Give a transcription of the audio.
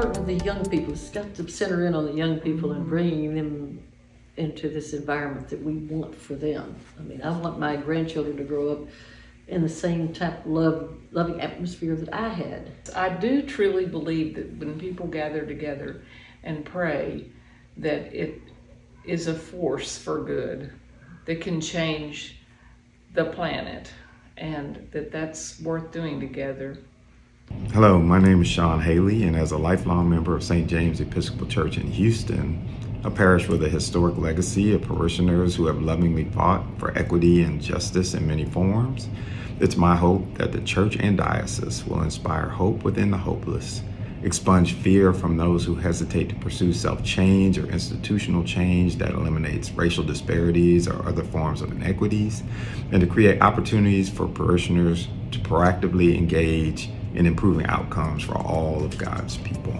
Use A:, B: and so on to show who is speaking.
A: the young people. It's got to center in on the young people and bringing them into this environment that we want for them. I mean, I want my grandchildren to grow up in the same type of love, loving atmosphere that I had.
B: I do truly believe that when people gather together and pray, that it is a force for good that can change the planet and that that's worth doing together.
C: Hello, my name is Sean Haley, and as a lifelong member of St. James Episcopal Church in Houston, a parish with a historic legacy of parishioners who have lovingly fought for equity and justice in many forms, it's my hope that the church and diocese will inspire hope within the hopeless, expunge fear from those who hesitate to pursue self change or institutional change that eliminates racial disparities or other forms of inequities, and to create opportunities for parishioners to proactively engage in improving outcomes for all of God's people.